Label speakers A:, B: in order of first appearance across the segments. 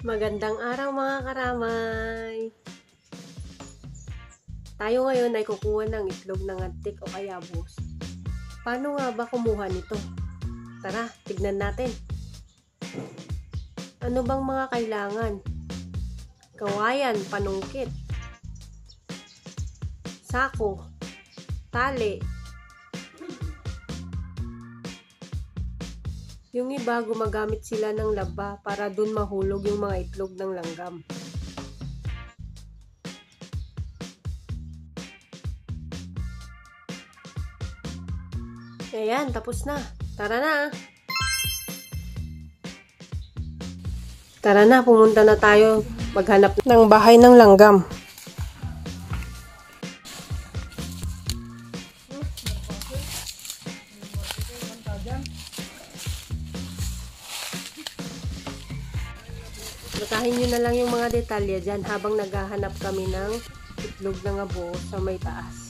A: Magandang araw mga karamay! Tayo ngayon ay kukuha ng itlog ng antik o kayabos. Paano nga ba kumuha nito? Tara, tignan natin. Ano bang mga kailangan? Kawayan, panungkit. Sako. Tali. Yung iba, gumagamit sila ng laba para dun mahulog yung mga itlog ng langgam. Ayan, tapos na. Tara na. Tara na, pumunta na tayo maghanap ng bahay ng langgam. Batahin nyo na lang yung mga detalye dyan habang naghahanap kami ng itlog ng abo sa may taas.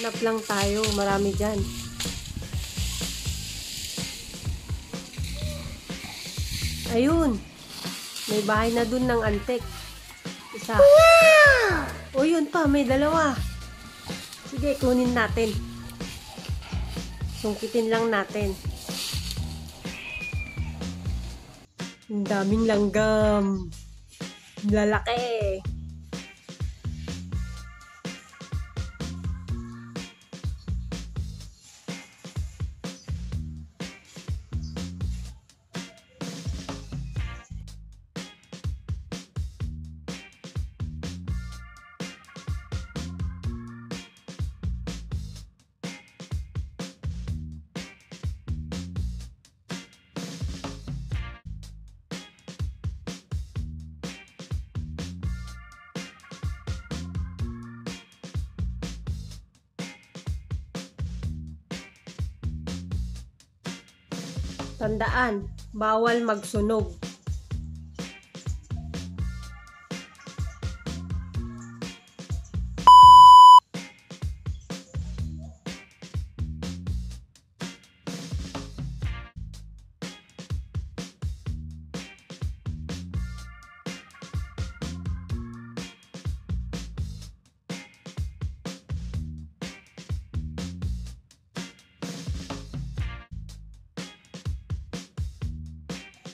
A: Hanap lang tayo, marami dyan. Ayun, may bahay na dun ng antek. Isa. O yun pa, may dalawa. Sige, kunin natin. Sungkitin lang natin. Ang daming langgam. Lalaki. Tandaan, bawal magsunog.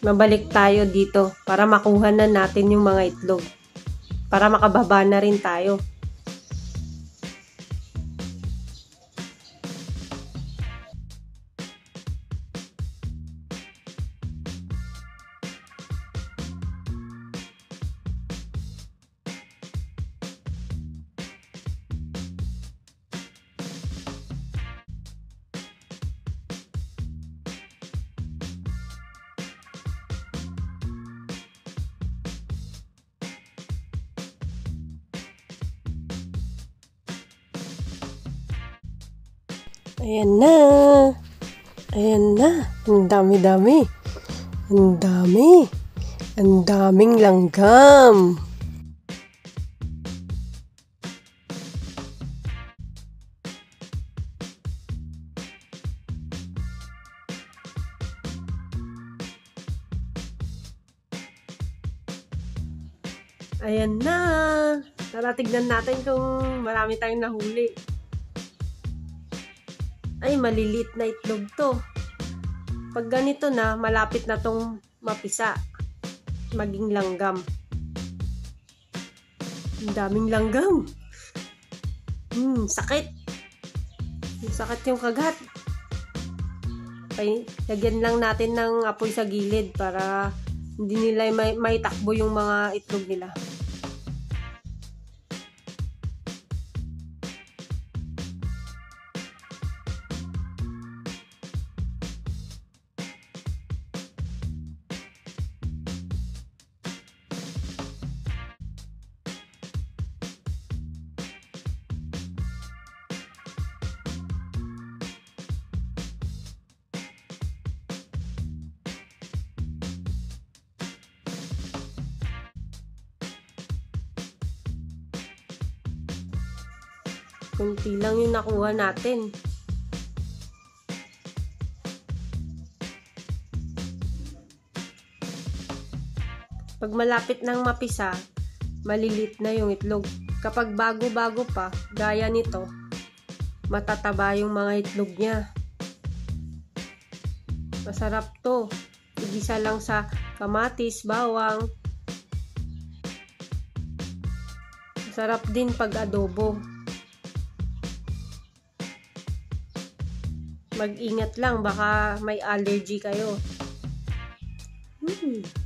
A: Mabalik tayo dito para makuha na natin yung mga itlog. Para makababa na rin tayo. Ayan na. Ayan na. Ang dami-dami. Ang dami. Ang daming langgam. Ayan na. Tara, tignan natin kung marami tayong nahuli. Ay, malilit na itlog to. Pag ganito na, malapit na tong mapisa. Maging langgam. Ang daming langgam. Hmm, sakit. Sakit yung kagat. Ay, lagyan lang natin ng apoy sa gilid para hindi nila may, may takbo yung mga itlog nila. Kunti lang yung nakuha natin. Pag malapit ng mapisa, malilit na yung itlog. Kapag bago-bago pa, gaya nito, matataba yung mga itlog niya. Masarap to. Igisa lang sa kamatis, bawang. Masarap din pag adobo. Mag-ingat lang, baka may allergy kayo. Hmm.